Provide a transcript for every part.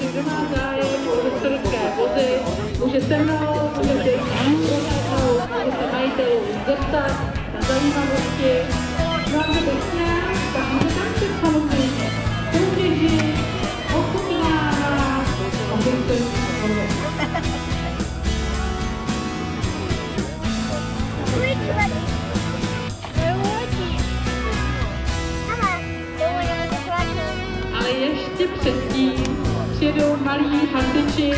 takže kdo má zájem o historické vozy, může se mnou, může se prohlédnout, může se majitelů zeptat na zajímavosti. No a kdo chtěl, tak může tam před samozřejmě soutěži, ochutnávat o historických vozech. Ale ještě předtím přijedou malí hasiči.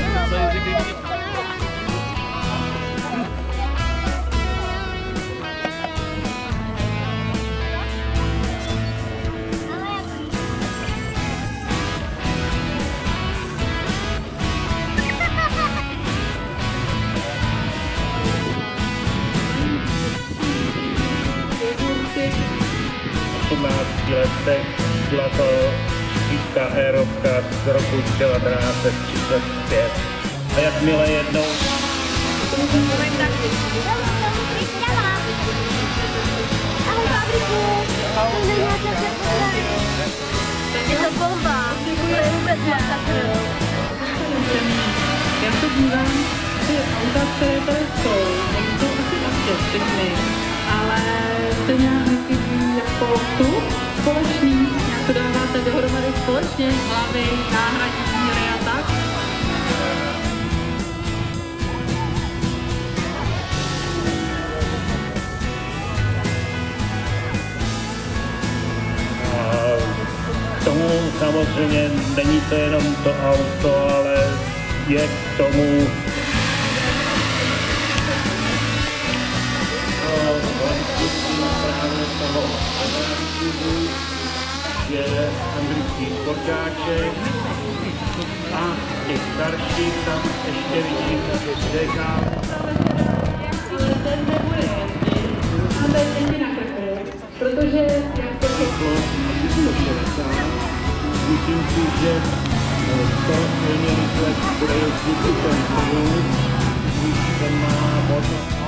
jezdci. 18 letech byla to čínská aerovka z roku 1935. A jakmile jednou Je to bomba. To je vůbec masakr. Já se dívám, ty auta, které tady jsou, nejsou asi naše všechny, dohromady společně, hlavy, náhradní díly a tak. K tomu samozřejmě není to jenom to auto, ale je k tomu je anglický sportáček a těch starších tam ještě vidím dekál. Ale ten nebude a není na krku, protože jak to 160. Myslím si, že eh, to stejně rychle bude jezdit ten ten má možnost